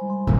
you